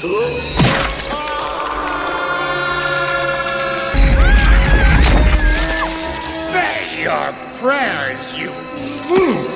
Say your prayers, you...